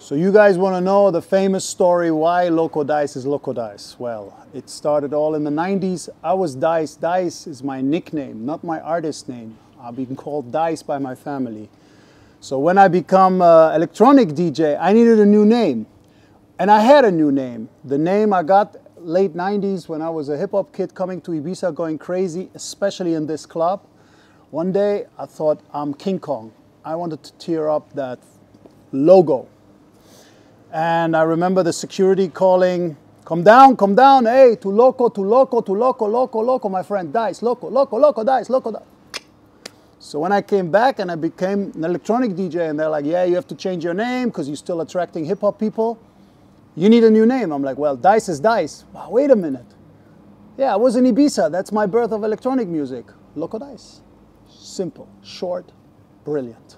So you guys want to know the famous story why Loco Dice is Loco Dice? Well, it started all in the 90s. I was Dice. Dice is my nickname, not my artist name. I've been called Dice by my family. So when I become uh, electronic DJ, I needed a new name. And I had a new name. The name I got late 90s when I was a hip hop kid coming to Ibiza going crazy, especially in this club. One day I thought I'm King Kong. I wanted to tear up that logo. And I remember the security calling, come down, come down, hey, to loco, to loco, to loco, loco, loco, my friend, dice, loco, loco, loco, dice, loco. So when I came back and I became an electronic DJ and they're like, yeah, you have to change your name because you're still attracting hip hop people. You need a new name. I'm like, well, Dice is Dice. Wow, wait a minute. Yeah, I was in Ibiza. That's my birth of electronic music. Loco Dice. Simple, short, brilliant.